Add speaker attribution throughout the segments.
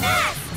Speaker 1: masks! Super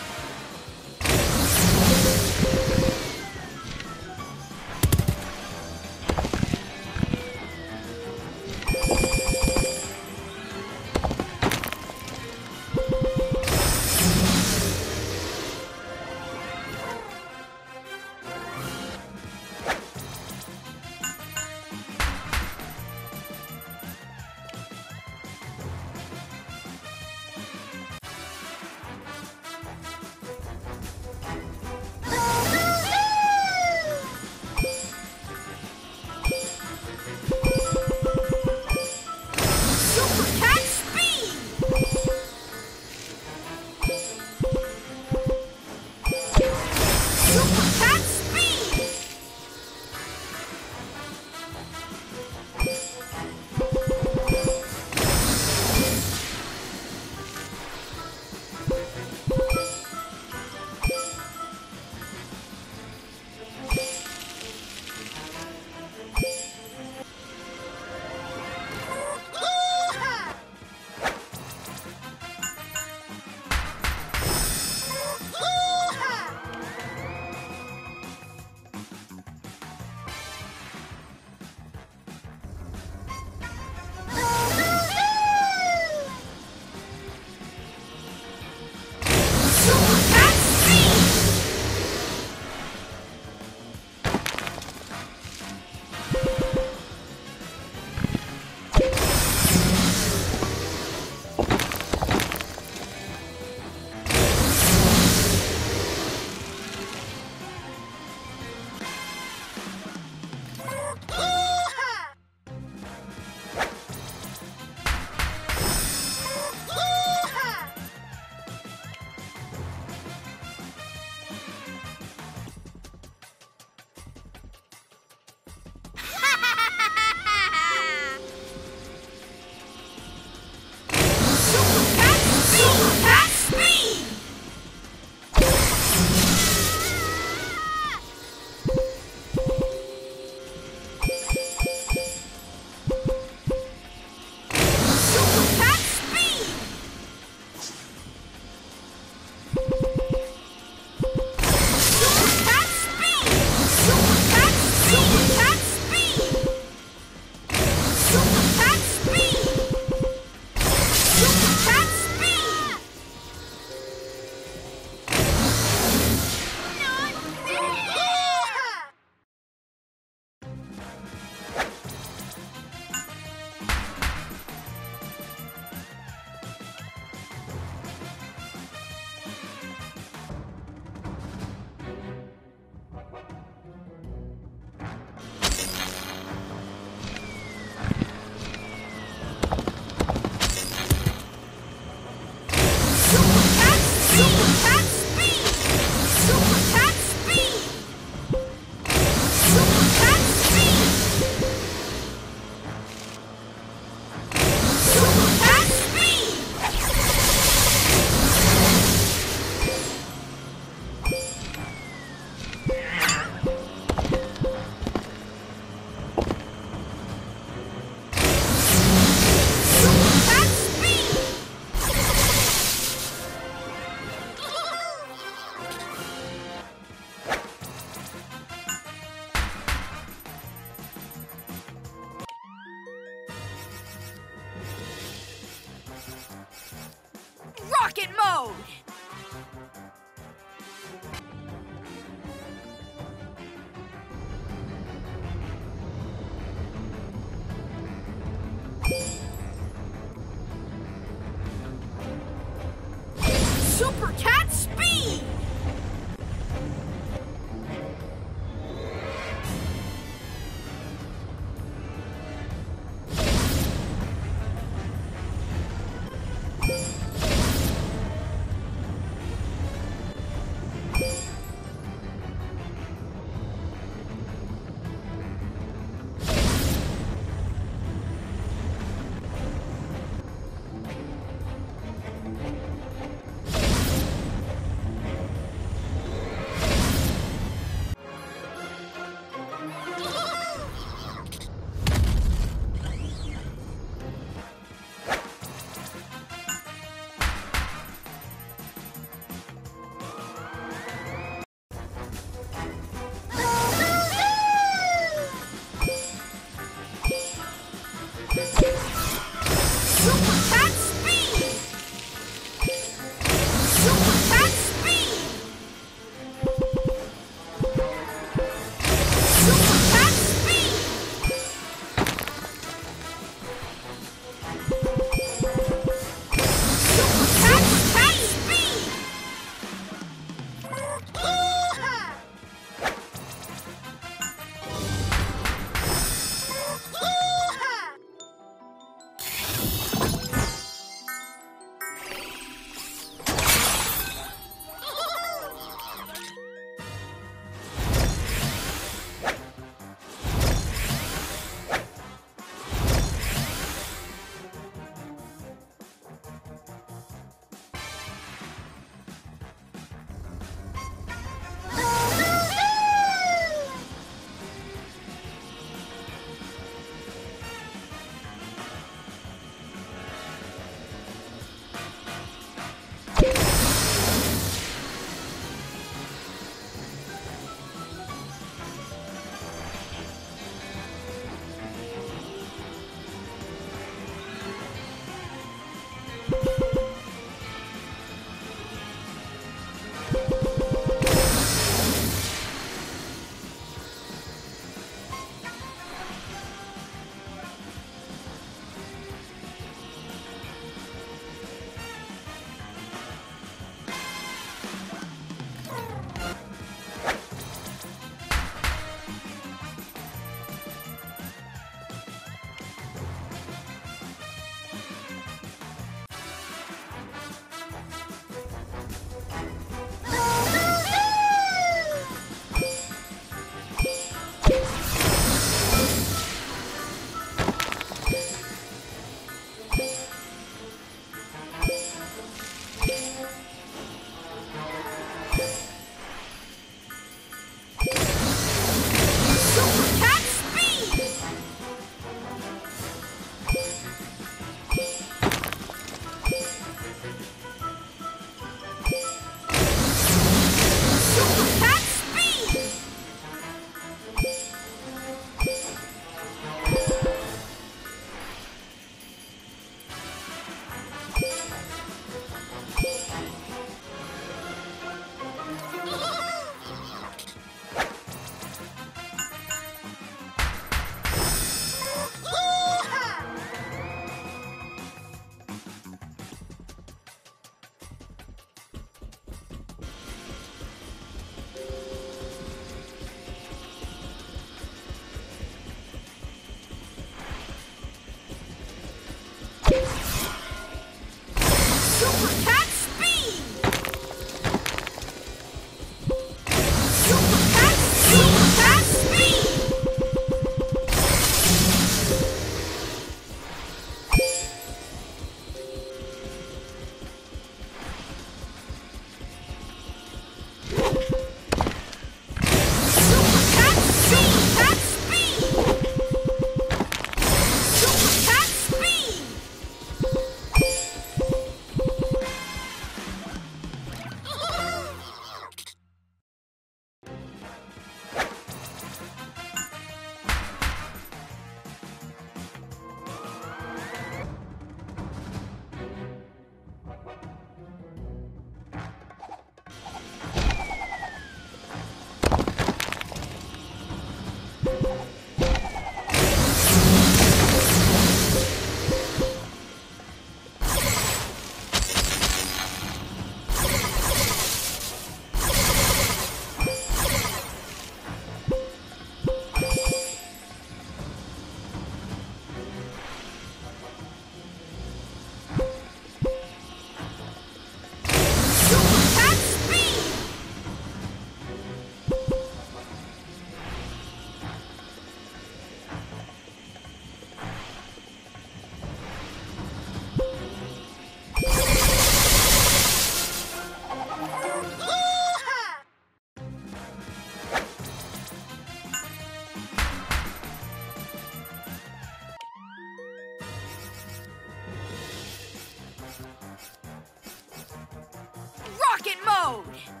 Speaker 1: mode!